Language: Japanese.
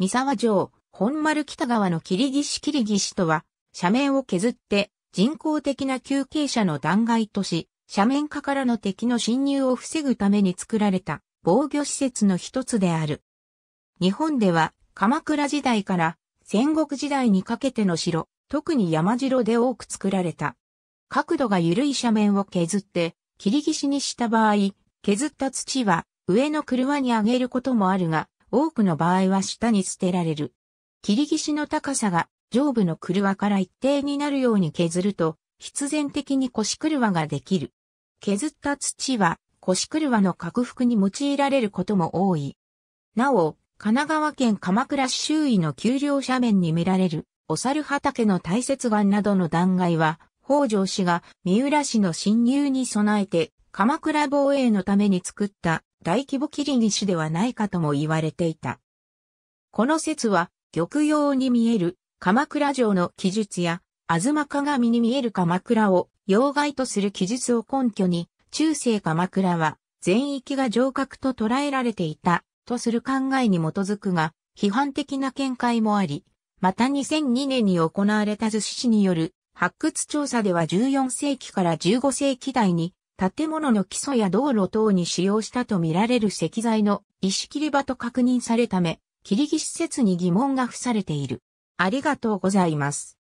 三沢城、本丸北側の霧岸霧岸とは、斜面を削って人工的な休憩者の断崖とし、斜面下からの敵の侵入を防ぐために作られた防御施設の一つである。日本では鎌倉時代から戦国時代にかけての城、特に山城で多く作られた。角度が緩い斜面を削って霧岸にした場合、削った土は上の車に上げることもあるが、多くの場合は下に捨てられる。霧岸の高さが上部の車から一定になるように削ると、必然的に腰車ができる。削った土は腰車の拡幅に用いられることも多い。なお、神奈川県鎌倉市周囲の丘陵斜面に見られる、お猿畑の大雪岩などの断崖は、北条氏が三浦市の侵入に備えて、鎌倉防衛のために作った大規模切り岸ではないかとも言われていた。この説は、玉葉に見える鎌倉城の記述や、東鏡に見える鎌倉を要害とする記述を根拠に、中世鎌倉は全域が城郭と捉えられていたとする考えに基づくが、批判的な見解もあり、また2002年に行われた逗子市による発掘調査では14世紀から15世紀代に建物の基礎や道路等に使用したとみられる石材の石切り場と確認されため、切り木施設に疑問が付されている。ありがとうございます。